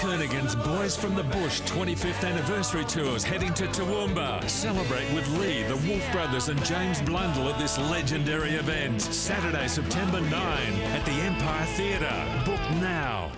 Kernaghan's Boys from the Bush 25th anniversary tours heading to Toowoomba. Celebrate with Lee, the Wolfe Brothers, and James Blundell at this legendary event. Saturday, September 9 at the Empire Theatre. Book now.